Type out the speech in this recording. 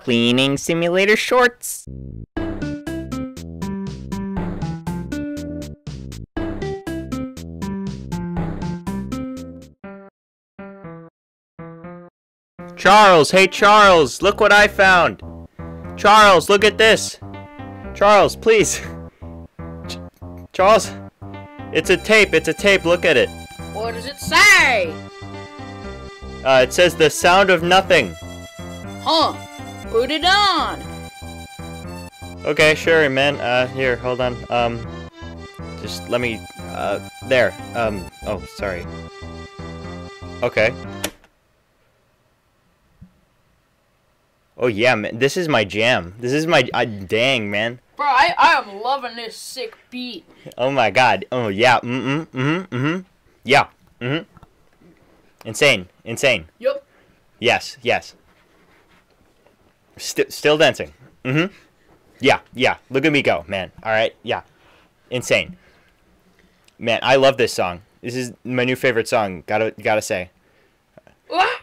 Cleaning simulator Shortz. Charles, hey Charles, look what I found. Charles, look at this. Charles, please. Ch Charles, it's a tape, it's a tape, look at it. What does it say? Uh, it says the sound of nothing. Huh. Put it on. Okay, sure, man. Uh, here, hold on. Um, just let me, uh, there. Um, oh, sorry. Okay. Oh, yeah, man. This is my jam. This is my, uh, dang, man. Bro, I, I am loving this sick beat. Oh, my God. Oh, yeah. Mm-mm, mm-hmm, mm-hmm. Yeah. Mm-hmm. Insane. Insane. Yup. Yes, yes. St- still dancing. Mm-hmm. Yeah, yeah. Look at me go, man. All right, yeah. Insane. Man, I love this song. This is my new favorite song. Gotta gotta say. What?